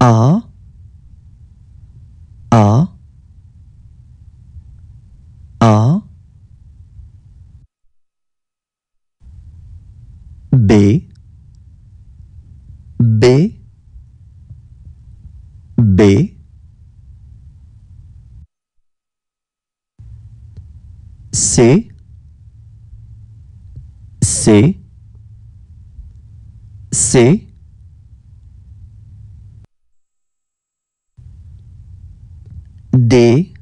A A A. B B B. C C C D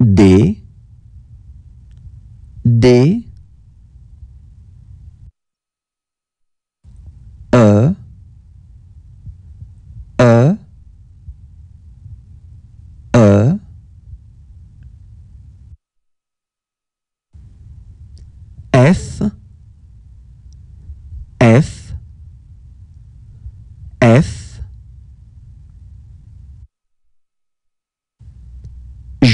D D E E E. F F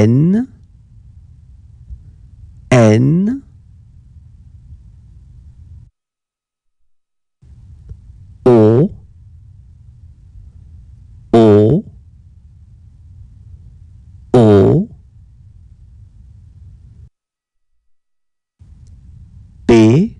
N N O O O P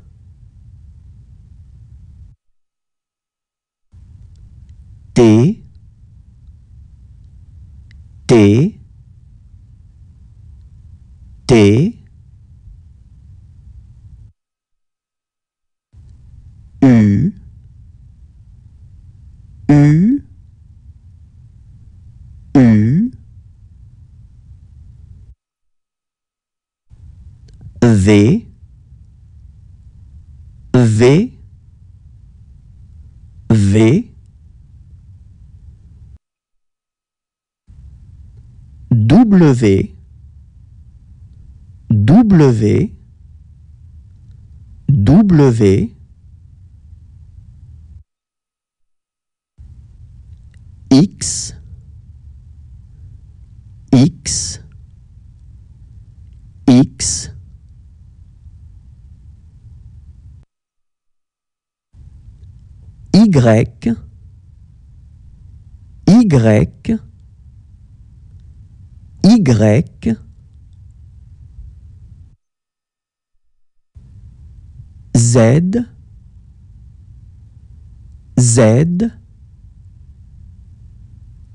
T T T. U U U. V V V W W W X X X Y Y Y. Z. Z.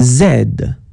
Z